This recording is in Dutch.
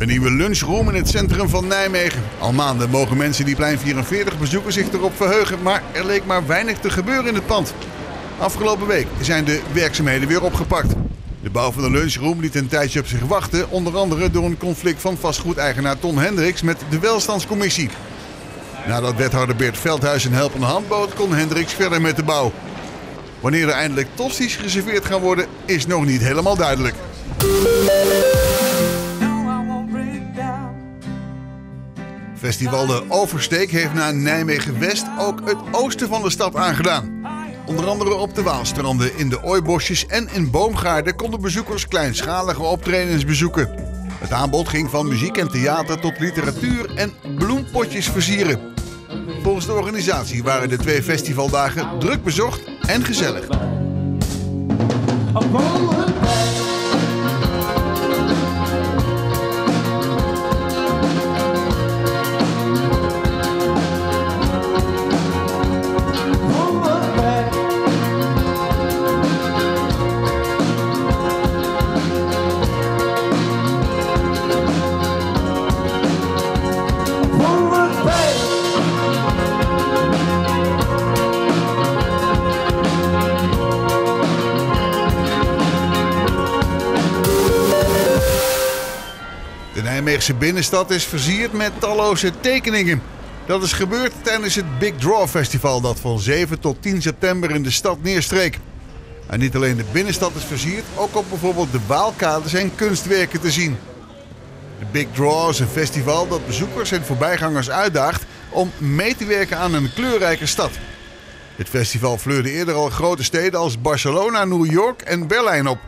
Een nieuwe lunchroom in het centrum van Nijmegen. Al maanden mogen mensen die plein 44 bezoeken zich erop verheugen, maar er leek maar weinig te gebeuren in het pand. Afgelopen week zijn de werkzaamheden weer opgepakt. De bouw van de lunchroom liet een tijdje op zich wachten, onder andere door een conflict van vastgoedeigenaar Ton Hendricks met de welstandscommissie. Nadat wethouder Beert Veldhuis een helpende hand bood, kon Hendricks verder met de bouw. Wanneer er eindelijk tosti's geserveerd gaan worden, is nog niet helemaal duidelijk. Festival de Oversteek heeft na Nijmegen-West ook het oosten van de stad aangedaan. Onder andere op de Waalstranden, in de Ooibosjes en in Boomgaarden konden bezoekers kleinschalige optredens bezoeken. Het aanbod ging van muziek en theater tot literatuur en bloempotjes versieren. Volgens de organisatie waren de twee festivaldagen druk bezocht en gezellig. De Nijmeegse binnenstad is versierd met talloze tekeningen. Dat is gebeurd tijdens het Big Draw Festival dat van 7 tot 10 september in de stad neerstreek. En niet alleen de binnenstad is versierd, ook op bijvoorbeeld de Waalkade zijn kunstwerken te zien. De Big Draw is een festival dat bezoekers en voorbijgangers uitdaagt om mee te werken aan een kleurrijke stad. Het festival fleurde eerder al grote steden als Barcelona, New York en Berlijn op.